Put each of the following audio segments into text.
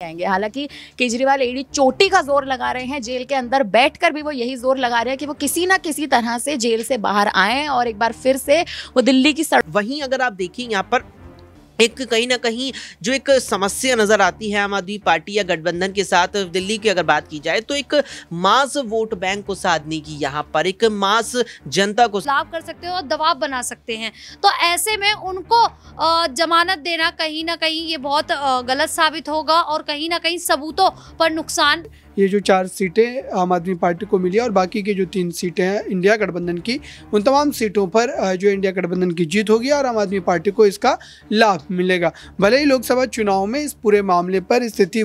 आएँगे हालाँकि केजरीवाल एडी चोटी का ज़ोर लगा रहे हैं, जेल के अंदर बैठकर भी वो यही ज़ोर लगा रहे हैं कि वो किसी ना किसी तरह से जेल से बाहर आए और एक बार फिर से वो दिल्ली की सड़क वहीं अगर आप देखिए यहाँ पर एक कहीं ना कहीं जो एक समस्या नज़र आती है आम आदमी पार्टी या गठबंधन के साथ दिल्ली की अगर बात की जाए तो एक मास वोट बैंक को साधने की यहाँ पर, एक मास जनता को लाभ कर सकते हैं और दबाव बना सकते हैं। तो ऐसे में उनको जमानत देना कहीं ना कहीं ये बहुत गलत साबित होगा और कहीं ना कहीं सबूतों पर नुकसान ये जो चार सीटें आम आदमी पार्टी को मिली और बाकी की जो तीन सीटें हैं, इंडिया गठबंधन की, उन तमाम सीटों पर जो इंडिया गठबंधन की जीत होगी और आम आदमी पार्टी को इसका लाभ मिलेगा। भले ही लोकसभा चुनाव में इस पूरे मामले पर स्थिति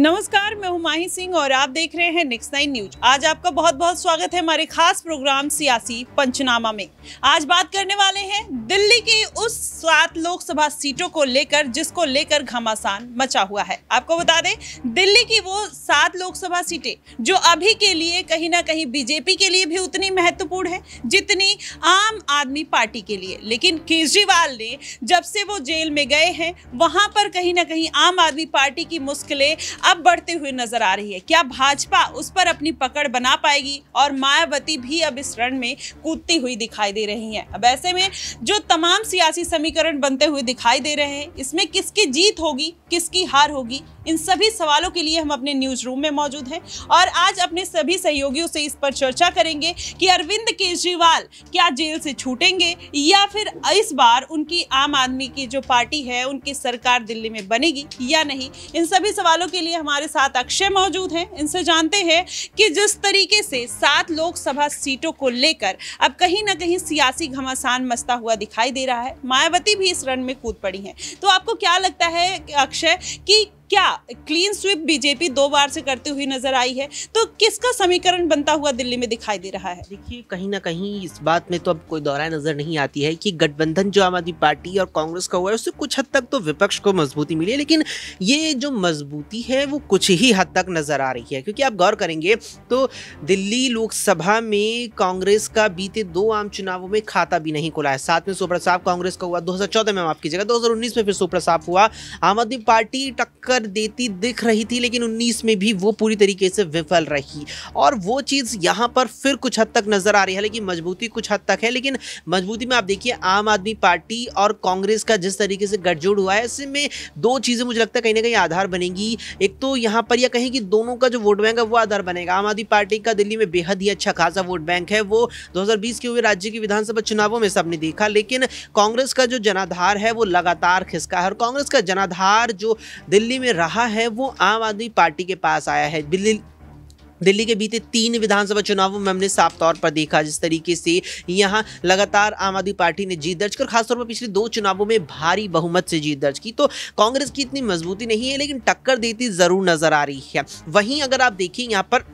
नमस्कार, मैं हूँ माही सिंह और आप देख रहे हैं नेक्स्ट नाइन न्यूज़ आज आपका बहुत बहुत स्वागत है हमारे खास प्रोग्राम सियासी पंचनामा में। आज बात करने वाले हैं दिल्ली की उस सात लोकसभा सीटों को लेकर, जिसको लेकर घमासान मचा हुआ है। आपको बता दें, दिल्ली की वो सात लोकसभा सीटें, जो अभी के लिए कहीं ना कहीं बीजेपी के लिए भी उतनी महत्वपूर्ण है, जितनी आम आदमी पार्टी के लिए। लेकिन केजरीवाल ने, जब से वो जेल में गए हैं, वहाँ पर कहीं ना कहीं आम आदमी पार्टी की मुश्किलें अब बढ़ते हुए नज़र आ रही है। क्या भाजपा उस पर अपनी पकड़ बना पाएगी? और मायावती भी अब इस रण में कूदती हुई दिखाई दे रही हैं। अब ऐसे में जो तमाम सियासी समीकरण बनते हुए दिखाई दे रहे हैं, इसमें किसकी जीत होगी, किसकी हार होगी? इन सभी सवालों के लिए हम अपने न्यूज़ रूम में मौजूद हैं और आज अपने सभी सहयोगियों से इस पर चर्चा करेंगे कि अरविंद केजरीवाल क्या जेल से छूटेंगे या फिर इस बार उनकी आम आदमी की जो पार्टी है, उनकी सरकार दिल्ली में बनेगी या नहीं? इन सभी सवालों के लिए हमारे साथ अक्षय मौजूद हैं। इनसे जानते हैं कि जिस तरीके से सात लोकसभा सीटों को लेकर अब कहीं ना कहीं सियासी घमासान मस्ता हुआ दिखाई दे रहा है। मायावती भी इस रण में कूद पड़ी हैं। तो आपको क्या लगता है अक्षय, कि क्या क्लीन स्वीप बीजेपी दो बार से करती हुई नज़र आई है? तो किसका समीकरण बनता हुआ दिल्ली में दिखाई दे रहा है? देखिए, कहीं ना कहीं इस बात में तो अब कोई दौरा नज़र नहीं आती है कि गठबंधन जो आम आदमी पार्टी और कांग्रेस का हुआ है, उससे कुछ हद तक तो विपक्ष को मजबूती मिली है, लेकिन ये जो मजबूती है, वो कुछ ही हद तक नज़र आ रही है। क्योंकि आप गौर करेंगे तो दिल्ली लोकसभा में कांग्रेस का बीते दो आम चुनावों में खाता भी नहीं खुला है। साथ में सुप्रसाद कांग्रेस का हुआ 2014 में, माफ़ कीजिएगा 2019 में फिर सुप्रसाद हुआ। आम आदमी पार्टी टक्कर देती, दिख रही थी, लेकिन 19 में भी वो पूरी तरीके से विफल रही। और वो चीज़ यहाँ पर फिर कुछ हद तक नज़र आ रही है, लेकिन मजबूती कुछ हद तक है, लेकिन मजबूती में आप देखिए, आम आदमी पार्टी और कांग्रेस का जिस तरीके से गठजोड़ हुआ है, इसमें दो चीज़ें मुझे लगता है कहीं ना कहीं आधार बनेगी। एक तो यहाँ पर या कहीं कि दोनों का जो वोट बैंक है, वो आधार बनेगा। आम आदमी पार्टी का दिल्ली में बेहद ही अच्छा खासा वोट बैंक है, वो 2020 के हुए राज्य की विधानसभा चुनावों में सबने देखा, लेकिन कांग्रेस का जो जनाधार है, वो लगातार खिसका है। और कांग्रेस का जनाधार जो दिल्ली में रहा है, वो आम आदमी पार्टी के पास आया है। दिल्ली दिल्ली के बीते तीन विधानसभा चुनावों में हमने साफ़ तौर पर देखा जिस तरीके से यहाँ लगातार आम आदमी पार्टी ने जीत दर्ज कर, खासतौर पर पिछले दो चुनावों में भारी बहुमत से जीत दर्ज की। तो कांग्रेस की इतनी मजबूती नहीं है, लेकिन टक्कर देती ज़रूर नज़र आ रही है। वहीं अगर आप देखिए यहाँ पर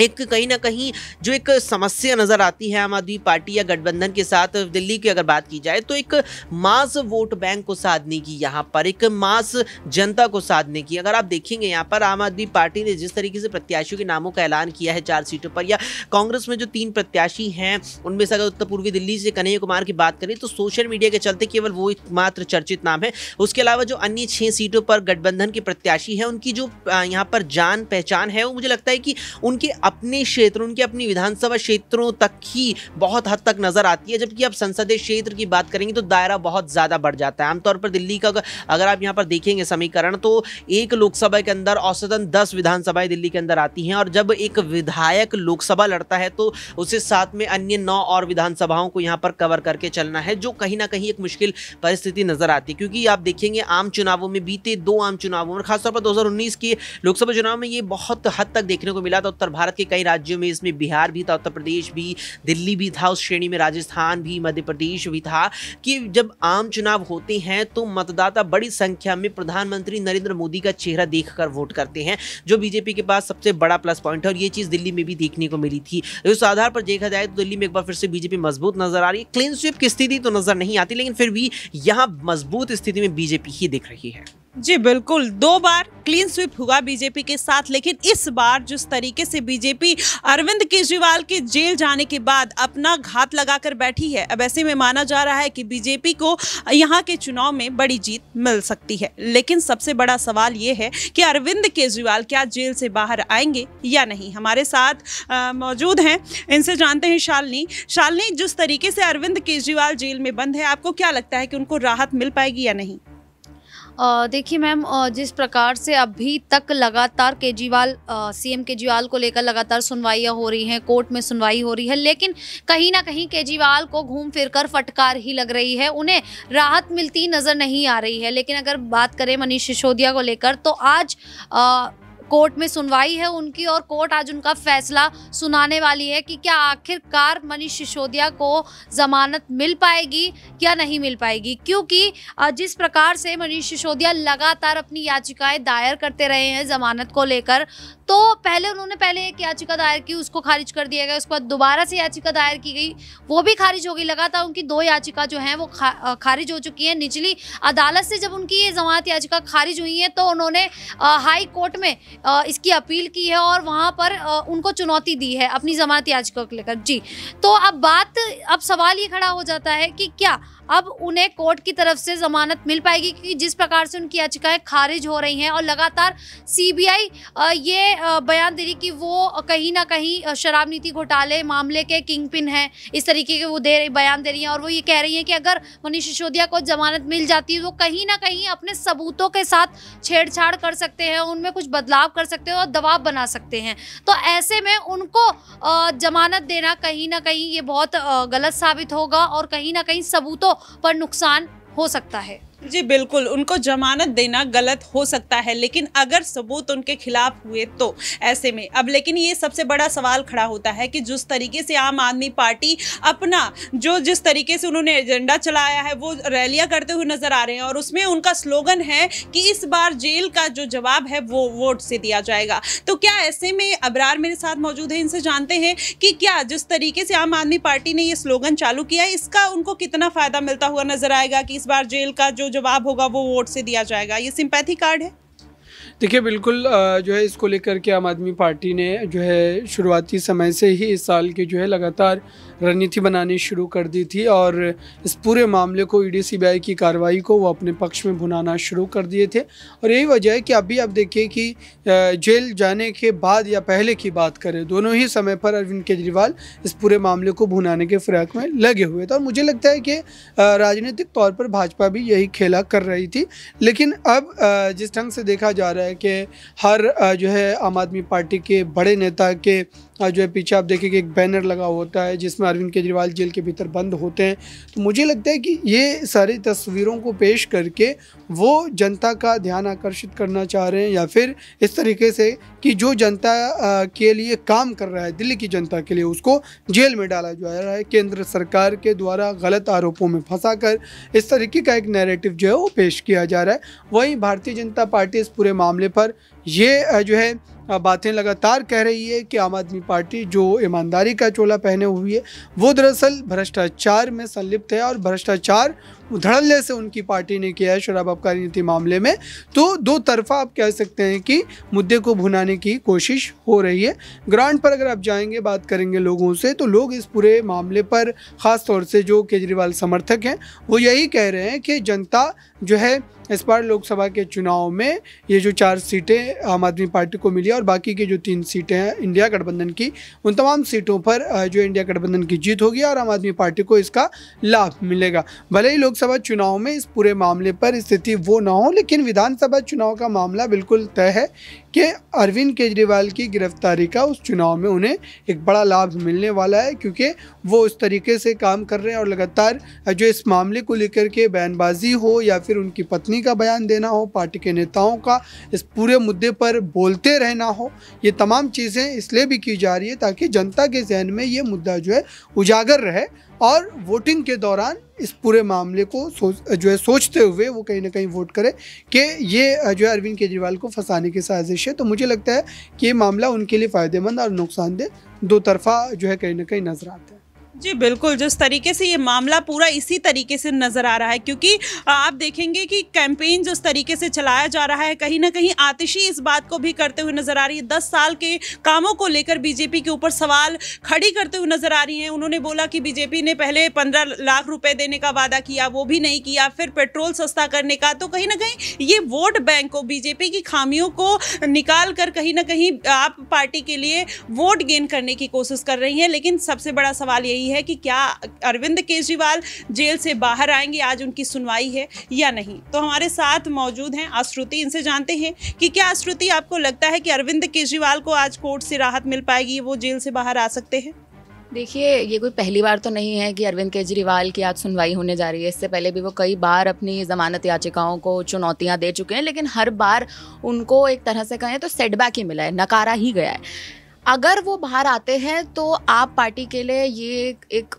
एक कहीं ना कहीं जो एक समस्या नज़र आती है आम आदमी पार्टी या गठबंधन के साथ दिल्ली की अगर बात की जाए तो एक मास वोट बैंक को साधने की यहाँ पर, एक मास जनता को साधने की। अगर आप देखेंगे यहाँ पर आम आदमी पार्टी ने जिस तरीके से प्रत्याशियों के नामों का ऐलान किया है चार सीटों पर, या कांग्रेस में जो तीन प्रत्याशी हैं, उनमें से अगर उत्तर पूर्वी दिल्ली से कन्हैया कुमार की बात करें तो सोशल मीडिया के चलते केवल वो मात्र चर्चित नाम है। उसके अलावा जो अन्य छः सीटों पर गठबंधन के प्रत्याशी हैं, उनकी जो यहाँ पर जान पहचान है, वो मुझे लगता है कि उनके अपने क्षेत्र, उनके अपनी विधानसभा क्षेत्रों तक ही बहुत हद तक नज़र आती है। जबकि आप संसदीय क्षेत्र की बात करेंगे तो दायरा बहुत ज़्यादा बढ़ जाता है। आमतौर पर दिल्ली का अगर आप यहाँ पर देखेंगे समीकरण तो एक लोकसभा के अंदर औसतन दस विधानसभाएँ दिल्ली के अंदर आती हैं, और जब एक विधायक लोकसभा लड़ता है तो उसे साथ में अन्य नौ और विधानसभाओं को यहाँ पर कवर करके चलना है, जो कहीं ना कहीं एक मुश्किल परिस्थिति नज़र आती है। क्योंकि आप देखेंगे, आम चुनावों में बीते दो आम चुनावों में खासतौर पर 2019 के लोकसभा चुनाव में ये बहुत हद तक देखने को मिला था। उत्तर भारत के कई राज्यों में इसमें बिहार भी था, उत्तर प्रदेश भी, दिल्ली भी था, उस श्रेणी में राजस्थान भी, मध्य प्रदेश भी था कि जब आम चुनाव होते हैं तो मतदाता बड़ी संख्या में प्रधानमंत्री नरेंद्र मोदी का चेहरा देखकर वोट करते हैं, जो बीजेपी के पास सबसे बड़ा प्लस पॉइंट है और ये चीज़ दिल्ली में भी देखने को मिली थी। उस आधार पर देखा जाए तो दिल्ली में एक बार फिर से बीजेपी मज़बूत नज़र आ रही है। क्लीन स्वीप की स्थिति तो नज़र नहीं आती, लेकिन फिर भी यहाँ मज़बूत स्थिति में बीजेपी ही दिख रही है। जी, बिल्कुल। दो बार क्लीन स्वीप हुआ बीजेपी के साथ, लेकिन इस बार जिस तरीके से बीजेपी अरविंद केजरीवाल के जेल जाने के बाद अपना घात लगाकर बैठी है, अब ऐसे में माना जा रहा है कि बीजेपी को यहाँ के चुनाव में बड़ी जीत मिल सकती है। लेकिन सबसे बड़ा सवाल ये है कि अरविंद केजरीवाल क्या जेल से बाहर आएँगे या नहीं? हमारे साथ मौजूद हैं, इनसे जानते हैं शालिनी। शालिनी, जिस तरीके से अरविंद केजरीवाल जेल में बंद है, आपको क्या लगता है कि उनको राहत मिल पाएगी या नहीं? देखिए मैम जिस प्रकार से अभी तक लगातार केजरीवाल सीएम केजरीवाल को लेकर लगातार सुनवाइयाँ हो रही हैं कोर्ट में सुनवाई हो रही है लेकिन कहीं ना कहीं केजरीवाल को घूम फिर कर फटकार ही लग रही है उन्हें राहत मिलती नज़र नहीं आ रही है। लेकिन अगर बात करें मनीष सिसोदिया को लेकर तो आज अ, कोर्ट में सुनवाई है उनकी और कोर्ट आज उनका फैसला सुनाने वाली है कि क्या आखिरकार मनीष सिसोदिया को जमानत मिल पाएगी या नहीं मिल पाएगी? क्योंकि जिस प्रकार से मनीष सिसोदिया लगातार अपनी याचिकाएँ दायर करते रहे हैं जमानत को लेकर तो पहले उन्होंने पहले एक याचिका दायर की उसको खारिज कर दिया गया उसके बाद दोबारा से याचिका दायर की गई वो भी खारिज हो गई। लगातार उनकी दो याचिका जो हैं वो खा, खारिज हो चुकी हैं। निचली अदालत से जब उनकी ये जमानत याचिका खारिज हुई है तो उन्होंने हाई कोर्ट में इसकी अपील की है और वहाँ पर उनको चुनौती दी है अपनी जमानत याचिका को लेकर। जी। तो अब बात, अब सवाल ये खड़ा हो जाता है कि क्या अब उन्हें कोर्ट की तरफ़ से जमानत मिल पाएगी क्योंकि जिस प्रकार से उनकी याचिकाएँ खारिज हो रही हैं और लगातार सीबीआई ये बयान दे रही कि वो कहीं ना कहीं शराब नीति घोटाले मामले के किंग पिन हैं। इस तरीके के वो दे रही, बयान दे रही हैं और वो ये कह रही हैं कि अगर मनीष सिसोदिया को जमानत मिल जाती है, वो कहीं ना कहीं अपने सबूतों के साथ छेड़छाड़ कर सकते हैं, उनमें कुछ बदलाव कर सकते हैं और दबाव बना सकते हैं। तो ऐसे में उनको जमानत देना कहीं ना कहीं ये बहुत गलत साबित होगा और कहीं ना कहीं सबूतों पर नुकसान हो सकता है। जी, बिल्कुल। उनको जमानत देना गलत हो सकता है, लेकिन अगर सबूत उनके खिलाफ हुए तो ऐसे में। अब लेकिन ये सबसे बड़ा सवाल खड़ा होता है कि जिस तरीके से आम आदमी पार्टी अपना, जो जिस तरीके से उन्होंने एजेंडा चलाया है, वो रैलियाँ करते हुए नज़र आ रहे हैं और उसमें उनका स्लोगन है कि इस बार जेल का जो जवाब है, वो वोट से दिया जाएगा। तो क्या ऐसे में अबरार मेरे साथ मौजूद है, इनसे जानते हैं कि क्या जिस तरीके से आम आदमी पार्टी ने ये स्लोगन चालू किया है, इसका उनको कितना फ़ायदा मिलता हुआ नज़र आएगा कि इस बार जेल का जो जवाब होगा, वो वोट से दिया जाएगा। ये सिंपैथी कार्ड है? देखिए, बिल्कुल जो है, इसको लेकर के आम आदमी पार्टी ने जो है, शुरुआती समय से ही इस साल के जो है, लगातार रणनीति बनानी शुरू कर दी थी और इस पूरे मामले को ईडी सीबीआई की कार्रवाई को वो अपने पक्ष में भुनाना शुरू कर दिए थे। और यही वजह है कि अभी आप देखिए कि जेल जाने के बाद या पहले की बात करें, दोनों ही समय पर अरविंद केजरीवाल इस पूरे मामले को भुनाने के फिराक में लगे हुए थे। और मुझे लगता है कि राजनीतिक तौर पर भाजपा भी यही खेला कर रही थी। लेकिन अब जिस ढंग से देखा जा रहा है कि हर जो है आम आदमी पार्टी के बड़े नेता के जो है पीछे आप देखेंगे एक बैनर लगा होता है जिसमें अरविंद केजरीवाल जेल के भीतर बंद होते हैं। तो मुझे लगता है कि ये सारी तस्वीरों को पेश करके वो जनता का ध्यान आकर्षित करना चाह रहे हैं या फिर इस तरीके से कि जो जनता के लिए काम कर रहा है, दिल्ली की जनता के लिए उसको जेल में डाला जा रहा है, केंद्र सरकार के द्वारा गलत आरोपों में फंसाकर इस तरीके का एक नैरेटिव जो है वो पेश किया जा रहा है। वहीं भारतीय जनता पार्टी इस पूरे मामले पर ये जो है बातें लगातार कह रही है कि आम आदमी पार्टी जो ईमानदारी का चोला पहने हुई है, वो दरअसल भ्रष्टाचार में संलिप्त है और भ्रष्टाचार धड़ल्ले से उनकी पार्टी ने किया है शराब आबकारी नीति मामले में। तो दो तरफा आप कह सकते हैं कि मुद्दे को भुनाने की कोशिश हो रही है। ग्राउंड पर अगर आप जाएँगे, बात करेंगे लोगों से तो लोग इस पूरे मामले पर ख़ास तौर से जो केजरीवाल समर्थक हैं, वो यही कह रहे हैं कि जनता जो है इस बार लोकसभा के चुनाव में ये जो चार सीटें आम आदमी पार्टी को मिली और बाकी की जो तीन सीटें हैं, इंडिया गठबंधन की, उन तमाम सीटों पर जो इंडिया गठबंधन की जीत होगी और आम आदमी पार्टी को इसका लाभ मिलेगा। भले ही लोकसभा चुनाव में इस पूरे मामले पर स्थिति वो ना हो, लेकिन विधानसभा चुनाव का मामला बिल्कुल तय है कि अरविंद केजरीवाल की गिरफ्तारी का उस चुनाव में उन्हें एक बड़ा लाभ मिलने वाला है, क्योंकि वो उस तरीके से काम कर रहे हैं और लगातार जो इस मामले को लेकर के बयानबाजी हो या फिर उनकी पत्नी का बयान देना हो, पार्टी के नेताओं का इस पूरे मुद्दे पर बोलते रहना हो, ये तमाम चीज़ें इसलिए भी की जा रही है ताकि जनता के जहन में ये मुद्दा जो है उजागर रहे। और वोटिंग के दौरान इस पूरे मामले को सोच, जो है सोचते हुए वो कहीं ना कहीं वोट करे कि ये, जो है अरविंद केजरीवाल को फंसाने की साजिश है। तो मुझे लगता है कि ये मामला उनके लिए फ़ायदेमंद और नुकसानदेह दो तरफा जो है कहीं ना कहीं नज़र आता है। जी, बिल्कुल, जिस तरीके से ये मामला पूरा इसी तरीके से नज़र आ रहा है, क्योंकि आप देखेंगे कि कैंपेन जिस तरीके से चलाया जा रहा है, कहीं ना कहीं आतिशी इस बात को भी करते हुए नज़र आ रही है। दस साल के कामों को लेकर बीजेपी के ऊपर सवाल खड़ी करते हुए नज़र आ रही हैं। उन्होंने बोला कि बीजेपी ने पहले पंद्रह लाख रुपये देने का वादा किया, वो भी नहीं किया, फिर पेट्रोल सस्ता करने का। तो कहीं ना कहीं ये वोट बैंक को, बीजेपी की खामियों को निकाल कर कहीं ना कहीं आप पार्टी के लिए वोट गेन करने की कोशिश कर रही हैं। लेकिन सबसे बड़ा सवाल यही है कि क्या अरविंद केजरीवाल जेल से बाहर आएँगे, आज उनकी सुनवाई है या नहीं? तो हमारे साथ मौजूद हैं अश्रुति इनसे जानते हैं कि क्या अश्रुति आपको लगता है कि अरविंद केजरीवाल को आज कोर्ट से राहत मिल पाएगी? वो जेल से बाहर आ सकते हैं। देखिए, ये कोई पहली बार तो नहीं है कि अरविंद केजरीवाल की आज सुनवाई होने जा रही है। इससे पहले भी वो कई बार अपनी ज़मानत याचिकाओं को चुनौतियाँ दे चुके हैं, लेकिन हर बार उनको एक तरह से कहें तो सेटबैक ही मिला है, नकारा ही गया है। अगर वो बाहर आते हैं तो आप पार्टी के लिए ये एक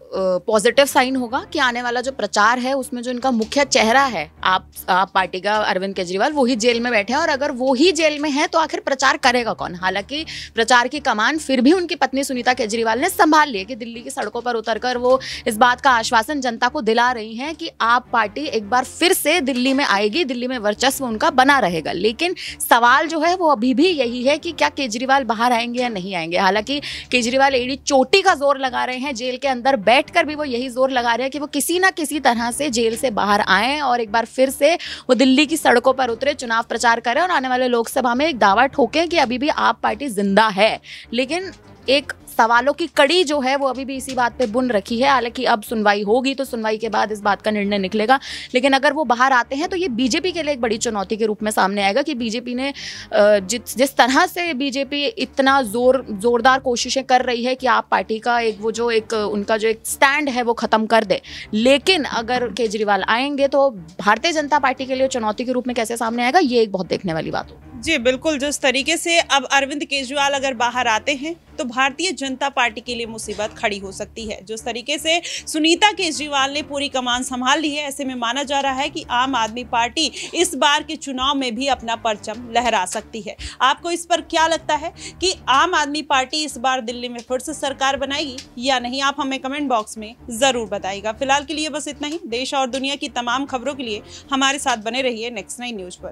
पॉजिटिव साइन होगा कि आने वाला जो प्रचार है, उसमें जो इनका मुख्य चेहरा है, आप आप पार्टी का अरविंद केजरीवाल वही जेल में बैठे हैं और अगर वो ही जेल में है तो आखिर प्रचार करेगा कौन? हालाँकि प्रचार की कमान फिर भी उनकी पत्नी सुनीता केजरीवाल ने संभाल ली कि दिल्ली की सड़कों पर उतरकर वो इस बात का आश्वासन जनता को दिला रही हैं कि आप पार्टी एक बार फिर से दिल्ली में आएगी, दिल्ली में वर्चस्व उनका बना रहेगा। लेकिन सवाल जो है, वो अभी भी यही है कि क्या केजरीवाल बाहर आएँगे या नहीं? आएँगे। हालाँकि केजरीवाल एडी चोटी का ज़ोर लगा रहे हैं, जेल के अंदर बैठकर भी वो यही ज़ोर लगा रहे हैं कि वो किसी ना किसी तरह से जेल से बाहर आए और एक बार फिर से वो दिल्ली की सड़कों पर उतरे, चुनाव प्रचार करें और आने वाले लोकसभा में एक दावा ठोके कि अभी भी आप पार्टी ज़िंदा है। लेकिन एक सवालों की कड़ी जो है वो अभी भी इसी बात पे बुन रखी है। हालाँकि अब सुनवाई होगी तो सुनवाई के बाद इस बात का निर्णय निकलेगा। लेकिन अगर वो बाहर आते हैं तो ये बीजेपी के लिए एक बड़ी चुनौती के रूप में सामने आएगा कि बीजेपी ने जिस जिस तरह से बीजेपी इतना ज़ोर, जोरदार कोशिशें कर रही है कि आप पार्टी का एक, वो जो एक, उनका जो एक स्टैंड है वो ख़त्म कर दे। लेकिन अगर केजरीवाल आएँगे तो भारतीय जनता पार्टी के लिए चुनौती के रूप में कैसे सामने आएगा, ये एक बहुत देखने वाली बात होगी। जी, बिल्कुल, जिस तरीके से अब अरविंद केजरीवाल अगर बाहर आते हैं तो भारतीय जनता पार्टी के लिए मुसीबत खड़ी हो सकती है। जिस तरीके से सुनीता केजरीवाल ने पूरी कमान संभाल ली है, ऐसे में माना जा रहा है कि आम आदमी पार्टी इस बार के चुनाव में भी अपना परचम लहरा सकती है। आपको इस पर क्या लगता है कि आम आदमी पार्टी इस बार दिल्ली में फिर से सरकार बनाएगी या नहीं? आप हमें कमेंट बॉक्स में ज़रूर बताएगा फ़िलहाल के लिए बस इतना ही। देश और दुनिया की तमाम खबरों के लिए हमारे साथ बने रहिए नेक्स्ट नाइन न्यूज़ पर।